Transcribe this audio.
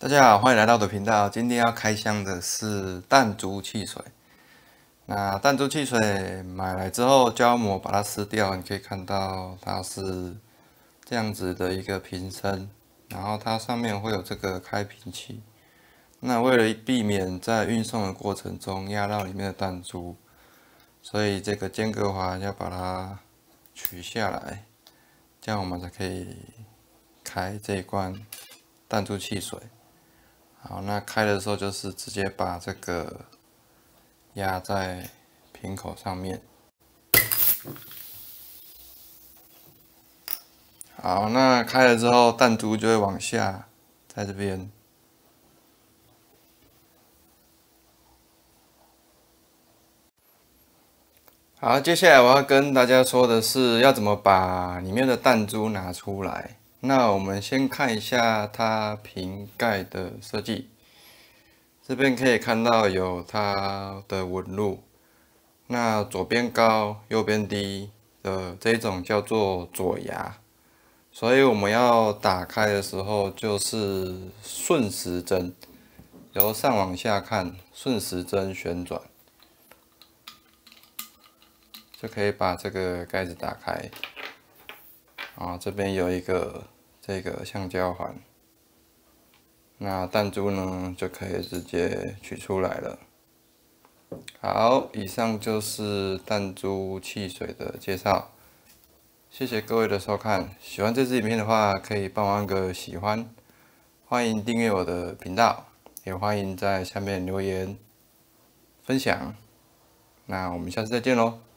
大家好，欢迎来到我的频道。今天要开箱的是弹珠汽水。那弹珠汽水买来之后，胶膜把它撕掉，你可以看到它是这样子的一个瓶身，然后它上面会有这个开瓶器。那为了避免在运送的过程中压到里面的弹珠，所以这个间隔环要把它取下来，这样我们才可以开这一罐弹珠汽水。好，那开的时候就是直接把这个压在瓶口上面。好，那开了之后，弹珠就会往下，在这边。好，接下来我要跟大家说的是，要怎么把里面的弹珠拿出来。那我们先看一下它瓶盖的设计，这边可以看到有它的纹路。那左边高，右边低的这种叫做左牙，所以我们要打开的时候就是顺时针，由上往下看，顺时针旋转，就可以把这个盖子打开。啊，这边有一个这个橡胶环，那弹珠呢就可以直接取出来了。好，以上就是弹珠汽水的介绍，谢谢各位的收看。喜欢这支影片的话，可以帮我按个喜欢，欢迎订阅我的频道，也欢迎在下面留言分享。那我们下次再见喽。